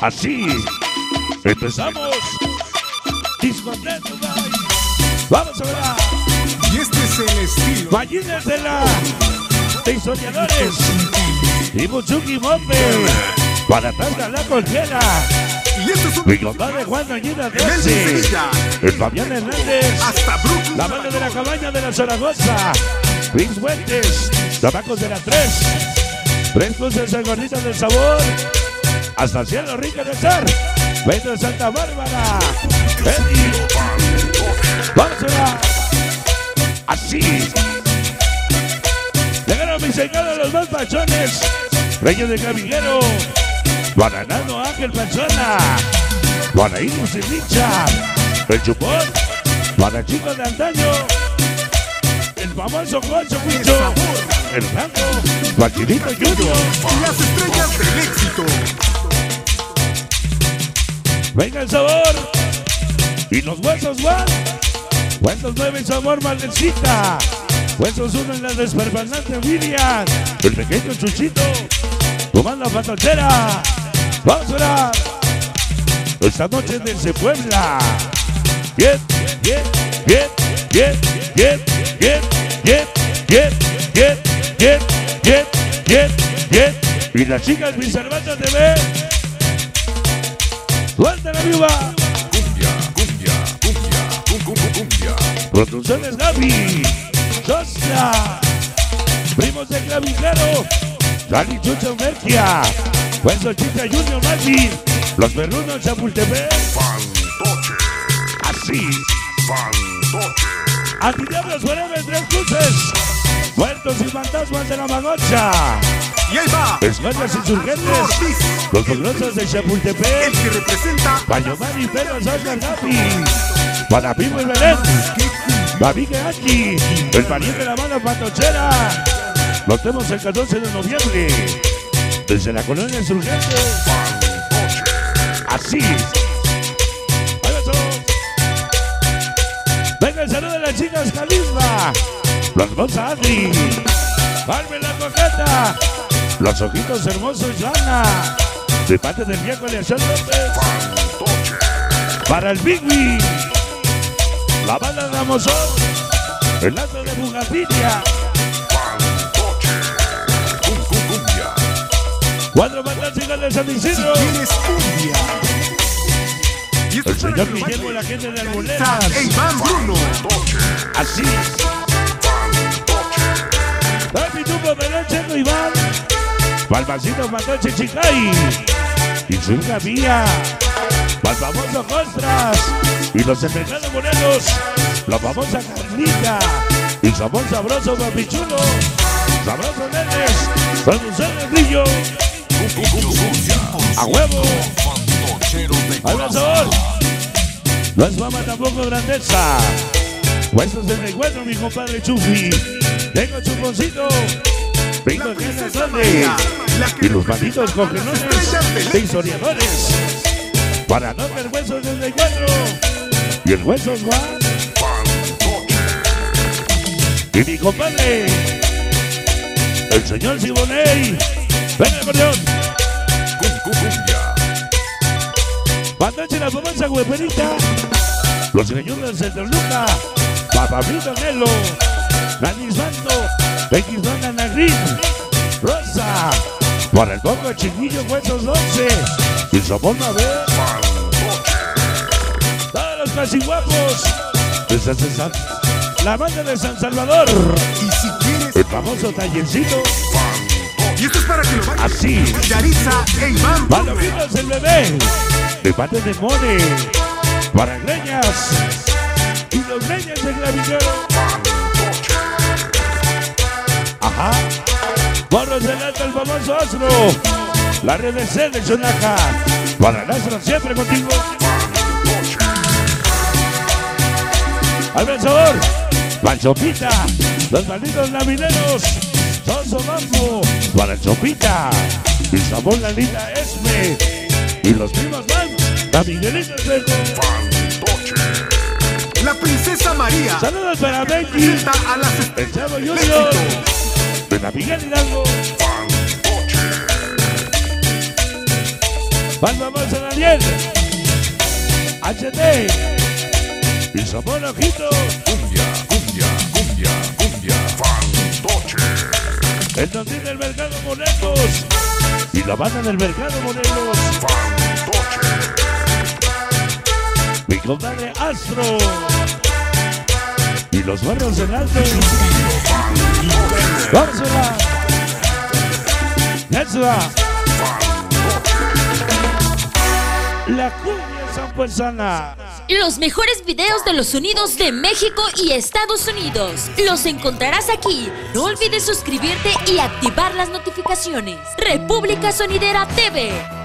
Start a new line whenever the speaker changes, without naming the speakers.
Así. Empezamos. Vamos a ver.
Y este es el estilo.
Ballines de la. De. Y Buchuki Mope. Para atrás la colchera.
Y este es un
Mi compadre Juan Gallina de. El Fabián Hernández.
Hasta Brooklyn.
La banda de la cabaña de la Zaragoza. Luis Fuentes. Tabacos de la 3. Tres cruces de gorditas del sabor. Hasta el cielo rico de estar. Vento de Santa Bárbara. Vamos a ver. Así. Llegaron mis señores los más pachones. Reyes de Camiguero. Bananano Ángel Pachona. Guanaínos y Richard. El chupón. Para chicos de antaño. El famoso Concho.
El
blanco. Joaquinito Junior.
Y las estrellas del éxito.
Venga el sabor. Y los huesos van. Huesos nueve sabor maldecita. Huesos uno en la desperfernante William. El pequeño Chuchito. Tomando la patochera. Vamos a orar. Esta noche desde Puebla. Bien, bien, bien, bien, bien, bien, bien, bien, bien, bien, bien, bien, bien. Y las chicas mis hermanas de ver. ¡Suelta la viva!
Cumbia, cumbia, cumbia, cum, cum, cum, cumbia.
Producciones Gaby, Socia, Primos de Clavijero, Dani Chucho Merkia, Hueso Chicha Junior Martin, Los Perrunos Chapultepec,
Fantoche,
así,
fantoche.
Antidiablos Forever Tres Cruces, Muertos y Fantasmas de la Magocha,
Y ahí va.
Escuelas Insurgentes,
Ortiz,
Los Poderosos de
el
Chapultepec,
que representa
Payomar y Pedro Oscar Gaby, para Pipo y Belén, Babique aquí, el pariente de la banda patochera. Nos vemos el 14 de noviembre. Desde la colonia insurgente. Así. Venga el saludo de las chicas Carisma. Los Bolsa Adri. La cojeta. Los ojitos hermosos Joana. De parte del viejo Alexandre López. Para el Big Wing. La banda de Amazon. El lazo de Bugatilla. Cuatro fantásticos de San Isidro. El
es
señor Guillermo y la gente de
e Iván Bruno.
Así. Papi Palmacito Matoche Chicay. Y su hija mía. El famoso. Y los envenenados morenos. La famosa Carlita. Y sabor sabroso papichulo. Sabroso nenes. Producción de brillo. A huevo. Va el sabor. No es mama tampoco grandeza. Huesos del encuentro, mi compadre Chufi. Tengo chuponcito. Vengo la tarde. Y los malditos cogenones de historiadores. Para no ver huesos del encuentro. Y el hueso es Juan. Y mi compadre. El señor Siboney. Venga, acordeón. Patache la famosa hueperita. Los señores de Luca. Papapito Nelo. Nani Santo. X Dona Nagrin. Rosa. Para el poco chiquillo huesos 11. Y Sopón Mabel. Todos los casi guapos. De San- La banda de San Salvador.
Y si quieres.
El famoso tallercito.
Y esto es para que lo baile
Así.
Yaritza e Iván Bruno.
Palomitas el bebé. De parte de Mone. Para greñas. Y los greñas de clavijero. Del alto, el famoso astro. La RDC de Chonaca. Para el astro siempre contigo. Al vencedor. Panchopita. Los malditos navideros. Soso Bambo. Para el Chopita. Y sabor la linda Esme. Y los primos van. La Miguelita.
La princesa María.
Saludos para Becky.
A las
El Chavo Junior. De la Miguel Hidalgo. Palma más a Daniel. HD. Y Zamora Ojitos.
Cumbia, cumbia, cumbia, cumbia. Fantoche.
El Tondín del Mercado Morelos. Y la banda del Mercado Morelos.
Fantoche.
Mi compadre Astro. Y los barrios del Alto. Vamos a la. Cumbia.
Los mejores videos de los sonidos de México y Estados Unidos. Los encontrarás aquí. No olvides suscribirte y activar las notificaciones. República Sonidera TV.